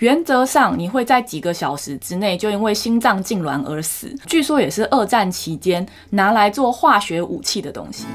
原则上你会在几个小时之内就因为心脏痉挛而死。据说也是二战期间拿来做化学武器的东西。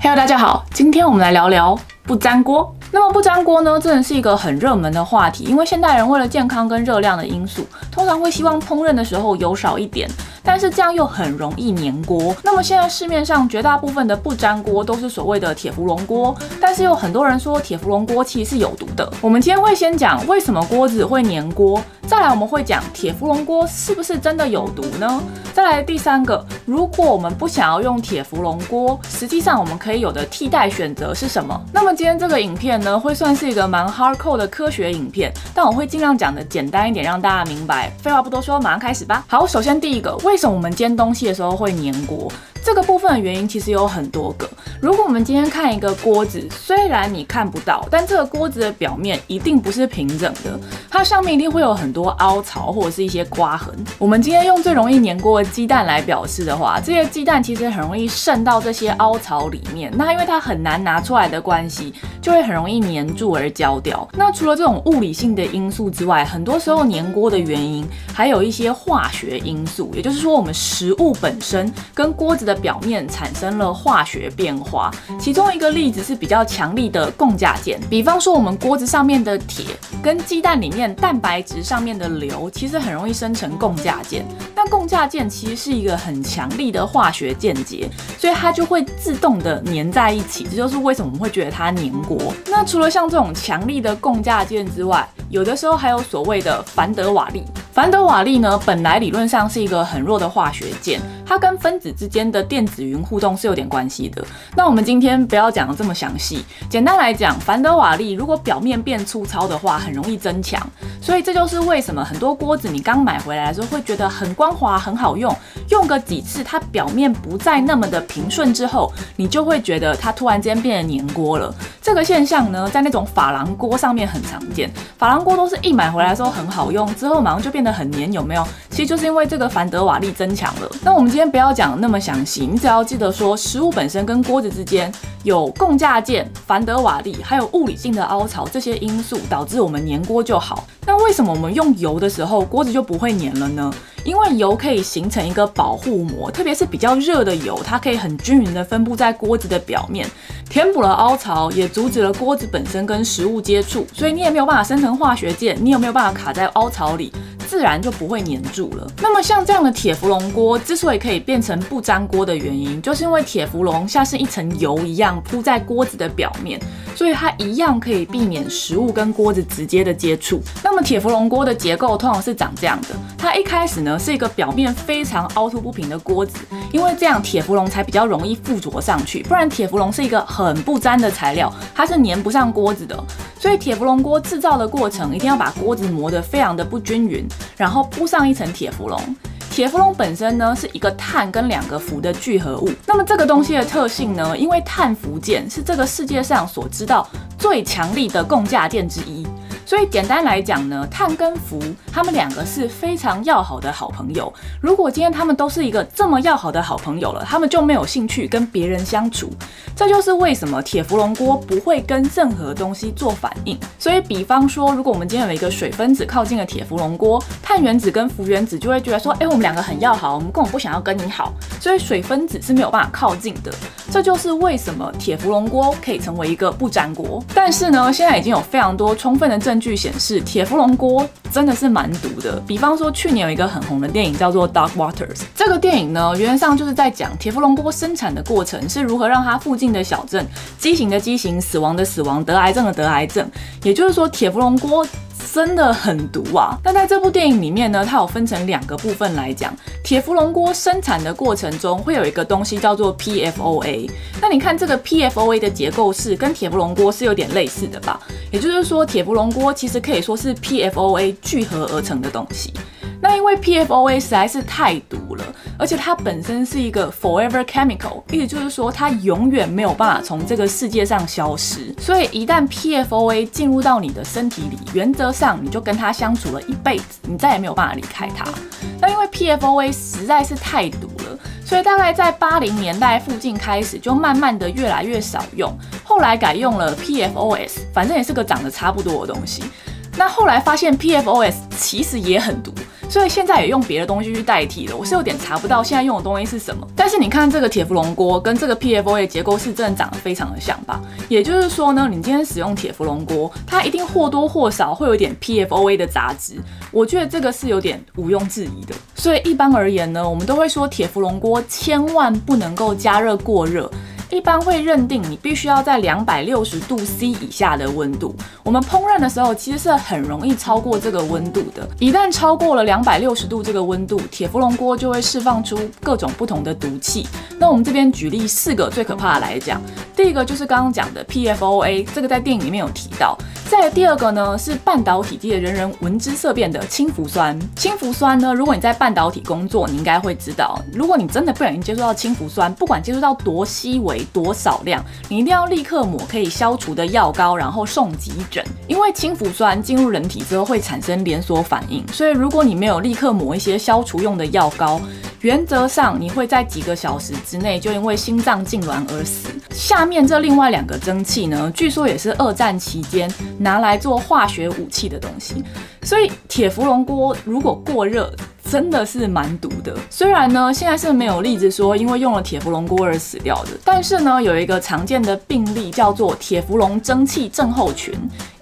Hello，大家好，今天我们来聊聊不粘锅。那么不粘锅呢，真的是一个很热门的话题，因为现代人为了健康跟热量的因素，通常会希望烹饪的时候油少一点。但是这样又很容易粘锅。那么现在市面上绝大部分的不粘锅都是所谓的铁氟龙锅，但是有很多人说铁氟龙锅其实是有毒的。我们今天会先讲为什么锅子会粘锅，再来我们会讲铁氟龙锅是不是真的有毒呢？再来第三个，如果我们不想要用铁氟龙锅，实际上我们可以有的替代选择是什么？那么今天这个影片呢，会算是一个蛮 hardcore 的科学影片，但我会尽量讲的简单一点，让大家明白。废话不多说，马上开始吧。好，首先第一个为。为什么我们煎东西的时候会粘锅？这个部分的原因其实有很多个。如果我们今天看一个锅子，虽然你看不到，但这个锅子的表面一定不是平整的，它上面一定会有很多凹槽或者是一些刮痕。我们今天用最容易粘锅的鸡蛋来表示的话，这些鸡蛋其实很容易渗到这些凹槽里面。那因为它很难拿出来的关系，就会很容易粘住而焦掉。那除了这种物理性的因素之外，很多时候粘锅的原因还有一些化学因素，也就是说我们食物本身跟锅子的。表面产生了化学变化，其中一个例子是比较强力的共价键，比方说我们锅子上面的铁跟鸡蛋里面蛋白质上面的硫，其实很容易生成共价键。那共价键其实是一个很强力的化学键结，所以它就会自动的粘在一起，这就是为什么我们会觉得它粘锅。那除了像这种强力的共价键之外，有的时候还有所谓的凡德瓦利。凡德瓦利呢，本来理论上是一个很弱的化学键，它跟分子之间的电子云互动是有点关系的。那我们今天不要讲的这么详细，简单来讲，凡德瓦利如果表面变粗糙的话，很容易增强。所以这就是为什么很多锅子你刚买回来的时候会觉得很光滑、很好用，用个几次它表面不再那么的平顺之后，你就会觉得它突然间变得粘锅了。这个现象呢，在那种珐琅锅上面很常见。珐琅锅都是一买回来的时候很好用，之后马上就变。得很粘，有没有？其实就是因为这个凡德瓦利增强了。那我们今天不要讲那么详细，你只要记得说，食物本身跟锅子之间有共价键、凡德瓦利，还有物理性的凹槽这些因素导致我们粘锅就好。那为什么我们用油的时候锅子就不会粘了呢？因为油可以形成一个保护膜，特别是比较热的油，它可以很均匀的分布在锅子的表面，填补了凹槽，也阻止了锅子本身跟食物接触，所以你也没有办法生成化学键，你也没有办法卡在凹槽里？自然就不会粘住了。那么像这样的铁氟龙锅之所以可以变成不粘锅的原因，就是因为铁氟龙像是一层油一样铺在锅子的表面，所以它一样可以避免食物跟锅子直接的接触。那么铁氟龙锅的结构通常是长这样的，它一开始呢是一个表面非常凹凸不平的锅子，因为这样铁氟龙才比较容易附着上去，不然铁氟龙是一个很不粘的材料，它是粘不上锅子的。所以铁氟龙锅制造的过程一定要把锅子磨得非常的不均匀。然后铺上一层铁氟龙，铁氟龙本身呢是一个碳跟两个氟的聚合物。那么这个东西的特性呢，因为碳氟键是这个世界上所知道最强力的共价键之一。所以简单来讲呢，碳跟氟，他们两个是非常要好的好朋友。如果今天他们都是一个这么要好的好朋友了，他们就没有兴趣跟别人相处。这就是为什么铁氟龙锅不会跟任何东西做反应。所以，比方说，如果我们今天有一个水分子靠近了铁氟龙锅，碳原子跟氟原子就会觉得说，哎，我们两个很要好，我们根本不想要跟你好，所以水分子是没有办法靠近的。这就是为什么铁氟龙锅可以成为一个不粘锅。但是呢，现在已经有非常多充分的证。据显示，铁氟龙锅真的是蛮毒的。比方说，去年有一个很红的电影叫做《Dark Waters》。这个电影呢，原上就是在讲铁氟龙锅生产的过程是如何让它附近的小镇畸形的畸形、死亡的死亡、得癌症的得癌症。也就是说，铁氟龙锅。真的很毒啊！但在这部电影里面呢，它有分成两个部分来讲。铁氟龙锅生产的过程中会有一个东西叫做 PFOA。那你看这个 PFOA 的结构是跟铁氟龙锅是有点类似的吧？也就是说，铁氟龙锅其实可以说是 PFOA 聚合而成的东西。那因为 PFOA 实在是太毒了，而且它本身是一个 forever chemical，意思就是说它永远没有办法从这个世界上消失。所以一旦 PFOA 进入到你的身体里，原则上你就跟它相处了一辈子，你再也没有办法离开它。那因为 PFOA 实在是太毒了。所以大概在八零年代附近开始，就慢慢的越来越少用，后来改用了 PFOS，反正也是个长得差不多的东西。那后来发现 PFOS 其实也很毒。所以现在也用别的东西去代替了，我是有点查不到现在用的东西是什么。但是你看这个铁氟龙锅跟这个 PFOA 结构是真的长得非常的像吧？也就是说呢，你今天使用铁氟龙锅，它一定或多或少会有点 PFOA 的杂质。我觉得这个是有点毋庸置疑的。所以一般而言呢，我们都会说铁氟龙锅千万不能够加热过热。一般会认定你必须要在两百六十度 C 以下的温度。我们烹饪的时候其实是很容易超过这个温度的。一旦超过了两百六十度这个温度，铁氟龙锅就会释放出各种不同的毒气。那我们这边举例四个最可怕的来讲，第一个就是刚刚讲的 PFOA，这个在电影里面有提到。再第二个呢是半导体界人人闻之色变的氢氟酸。氢氟酸呢，如果你在半导体工作，你应该会知道，如果你真的不小心接触到氢氟酸，不管接触到多细微、多少量，你一定要立刻抹可以消除的药膏，然后送急诊。因为氢氟酸进入人体之后会产生连锁反应，所以如果你没有立刻抹一些消除用的药膏，原则上你会在几个小时之内就因为心脏痉挛而死。下面这另外两个蒸汽呢，据说也是二战期间。拿来做化学武器的东西，所以铁氟龙锅如果过热，真的是蛮毒的。虽然呢，现在是没有例子说因为用了铁氟龙锅而死掉的，但是呢，有一个常见的病例叫做铁氟龙蒸汽症候群。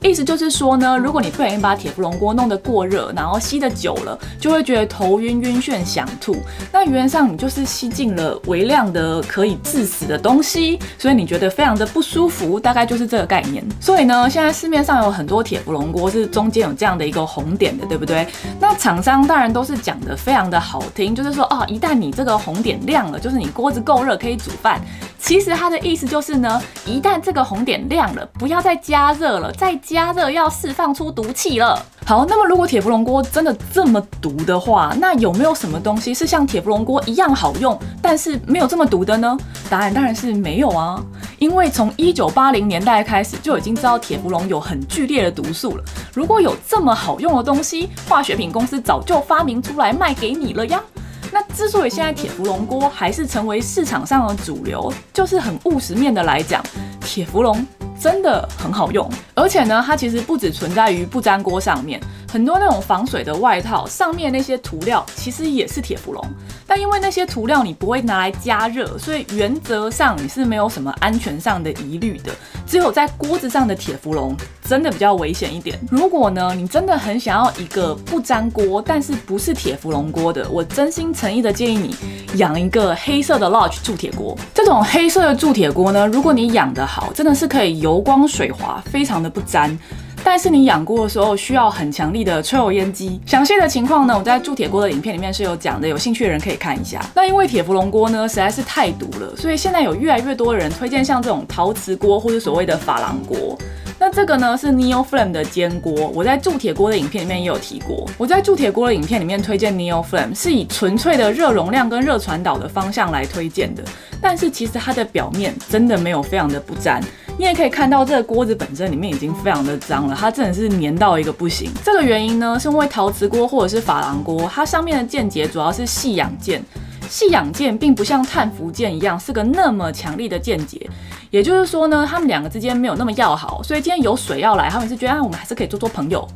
意思就是说呢，如果你不小心把铁氟龙锅弄得过热，然后吸的久了，就会觉得头晕、晕眩、想吐。那原则上你就是吸进了微量的可以致死的东西，所以你觉得非常的不舒服，大概就是这个概念。所以呢，现在市面上有很多铁氟龙锅是中间有这样的一个红点的，对不对？那厂商当然都是讲的非常的好听，就是说哦，一旦你这个红点亮了，就是你锅子够热可以煮饭。其实它的意思就是呢，一旦这个红点亮了，不要再加热了，再加热要释放出毒气了。好，那么如果铁氟龙锅真的这么毒的话，那有没有什么东西是像铁氟龙锅一样好用，但是没有这么毒的呢？答案当然是没有啊，因为从一九八零年代开始就已经知道铁氟龙有很剧烈的毒素了。如果有这么好用的东西，化学品公司早就发明出来卖给你了呀。那之所以现在铁氟龙锅还是成为市场上的主流，就是很务实面的来讲，铁氟龙真的很好用，而且呢，它其实不只存在于不粘锅上面。很多那种防水的外套上面那些涂料其实也是铁氟龙，但因为那些涂料你不会拿来加热，所以原则上你是没有什么安全上的疑虑的。只有在锅子上的铁氟龙真的比较危险一点。如果呢你真的很想要一个不粘锅，但是不是铁氟龙锅的，我真心诚意的建议你养一个黑色的 Lodge 铸铁锅。这种黑色的铸铁锅呢，如果你养得好，真的是可以油光水滑，非常的不粘。但是你养锅的时候需要很强力的抽油烟机，详细的情况呢，我在铸铁锅的影片里面是有讲的，有兴趣的人可以看一下。那因为铁氟龙锅呢实在是太毒了，所以现在有越来越多的人推荐像这种陶瓷锅或者所谓的珐琅锅。那这个呢是 Neo Flame 的煎锅，我在铸铁锅的影片里面也有提过。我在铸铁锅的影片里面推荐 Neo Flame 是以纯粹的热容量跟热传导的方向来推荐的，但是其实它的表面真的没有非常的不粘。你也可以看到这个锅子本身里面已经非常的脏了，它真的是粘到一个不行。这个原因呢，是因为陶瓷锅或者是珐琅锅，它上面的键结主要是细氧键，细氧键并不像碳氟键一样是个那么强力的键结，也就是说呢，它们两个之间没有那么要好，所以今天有水要来，他们是觉得啊，我们还是可以做做朋友。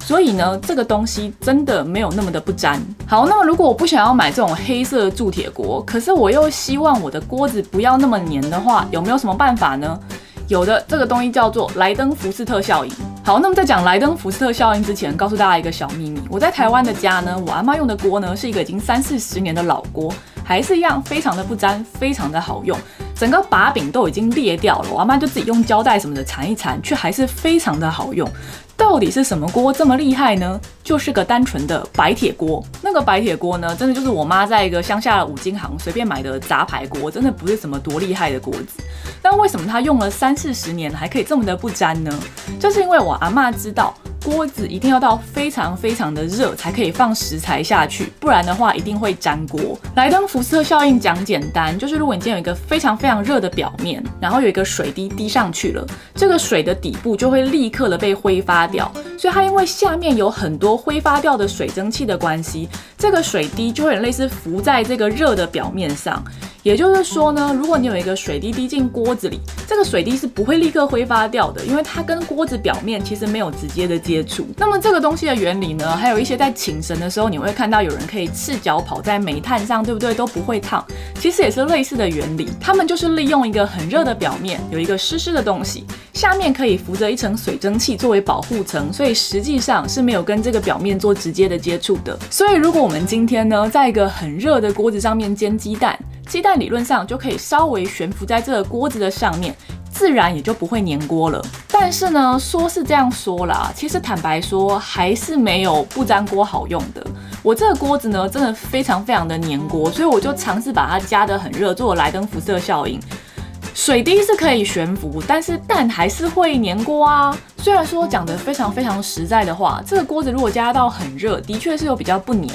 所以呢，这个东西真的没有那么的不粘。好，那么如果我不想要买这种黑色铸铁锅，可是我又希望我的锅子不要那么黏的话，有没有什么办法呢？有的这个东西叫做莱登福斯特效应。好，那么在讲莱登福斯特效应之前，告诉大家一个小秘密：我在台湾的家呢，我阿妈用的锅呢是一个已经三四十年的老锅，还是一样非常的不粘，非常的好用。整个把柄都已经裂掉了，我阿妈就自己用胶带什么的缠一缠，却还是非常的好用。到底是什么锅这么厉害呢？就是个单纯的白铁锅。那个白铁锅呢，真的就是我妈在一个乡下的五金行随便买的杂牌锅，真的不是什么多厉害的锅子。但为什么它用了三四十年还可以这么的不粘呢？就是因为我阿妈知道。锅子一定要到非常非常的热才可以放食材下去，不然的话一定会粘锅。莱登福斯特效应讲简单，就是如果你今天有一个非常非常热的表面，然后有一个水滴滴上去了，这个水的底部就会立刻的被挥发掉。所以它因为下面有很多挥发掉的水蒸气的关系，这个水滴就会类似浮在这个热的表面上。也就是说呢，如果你有一个水滴滴进锅子里，这个水滴是不会立刻挥发掉的，因为它跟锅子表面其实没有直接的接触。那么这个东西的原理呢，还有一些在请神的时候，你会看到有人可以赤脚跑在煤炭上，对不对？都不会烫，其实也是类似的原理。他们就是利用一个很热的表面，有一个湿湿的东西，下面可以浮着一层水蒸气作为保护层，所以实际上是没有跟这个表面做直接的接触的。所以如果我们今天呢，在一个很热的锅子上面煎鸡蛋，鸡蛋理论上就可以稍微悬浮在这个锅子的上面，自然也就不会粘锅了。但是呢，说是这样说啦，其实坦白说，还是没有不粘锅好用的。我这个锅子呢，真的非常非常的粘锅，所以我就尝试把它加得很热，做莱登辐射效应。水滴是可以悬浮，但是蛋还是会粘锅啊。虽然说讲的非常非常实在的话，这个锅子如果加到很热，的确是有比较不粘。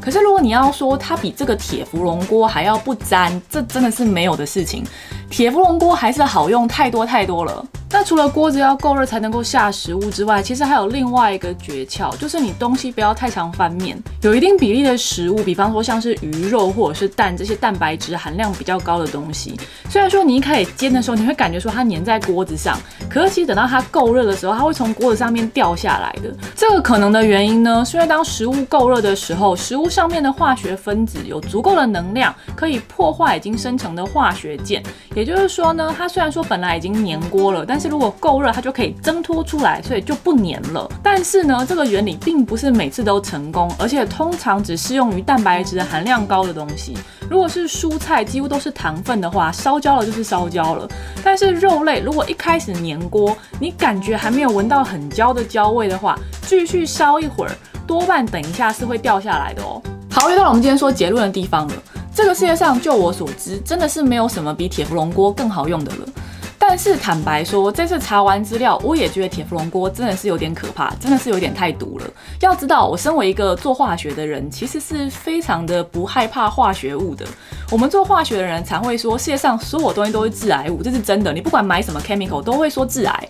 可是如果你要说它比这个铁芙蓉锅还要不粘，这真的是没有的事情。铁芙蓉锅还是好用太多太多了。那除了锅子要够热才能够下食物之外，其实还有另外一个诀窍，就是你东西不要太常翻面。有一定比例的食物，比方说像是鱼肉或者是蛋这些蛋白质含量比较高的东西，虽然说你一开始煎的时候，你会感觉说它粘在锅子上，可是其实等到它够热的时候，它会从锅子上面掉下来的。这个可能的原因呢，是因为当食物够热的时候，食物上面的化学分子有足够的能量，可以破坏已经生成的化学键。也就是说呢，它虽然说本来已经粘锅了，但但是如果够热，它就可以挣脱出来，所以就不粘了。但是呢，这个原理并不是每次都成功，而且通常只适用于蛋白质含量高的东西。如果是蔬菜，几乎都是糖分的话，烧焦了就是烧焦了。但是肉类如果一开始粘锅，你感觉还没有闻到很焦的焦味的话，继续烧一会儿，多半等一下是会掉下来的哦。好，又到了我们今天说结论的地方了。这个世界上，就我所知，真的是没有什么比铁氟龙锅更好用的了。但是坦白说，这次查完资料，我也觉得铁氟龙锅真的是有点可怕，真的是有点太毒了。要知道，我身为一个做化学的人，其实是非常的不害怕化学物的。我们做化学的人常会说，世界上所有东西都是致癌物，这是真的。你不管买什么 chemical，都会说致癌。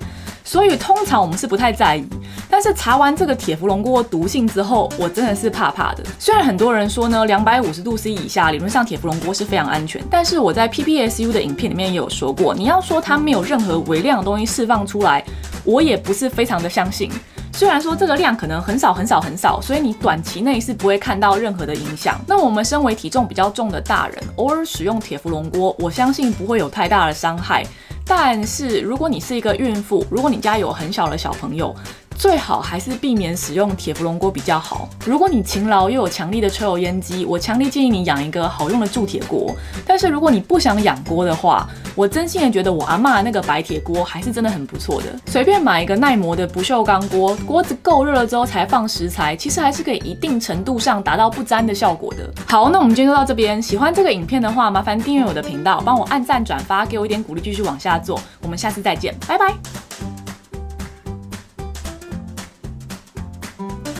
所以通常我们是不太在意，但是查完这个铁氟龙锅毒性之后，我真的是怕怕的。虽然很多人说呢，两百五十度 C 以下理论上铁氟龙锅是非常安全，但是我在 PPSU 的影片里面也有说过，你要说它没有任何微量的东西释放出来，我也不是非常的相信。虽然说这个量可能很少很少很少，所以你短期内是不会看到任何的影响。那我们身为体重比较重的大人，偶尔使用铁氟龙锅，我相信不会有太大的伤害。但是如果你是一个孕妇，如果你家有很小的小朋友，最好还是避免使用铁氟龙锅比较好。如果你勤劳又有强力的抽油烟机，我强烈建议你养一个好用的铸铁锅。但是如果你不想养锅的话，我真心的觉得我阿妈那个白铁锅还是真的很不错的。随便买一个耐磨的不锈钢锅，锅子够热了之后才放食材，其实还是可以一定程度上达到不粘的效果的。好，那我们今天就到这边。喜欢这个影片的话，麻烦订阅我的频道，帮我按赞转发，给我一点鼓励，继续往下做。我们下次再见，拜拜。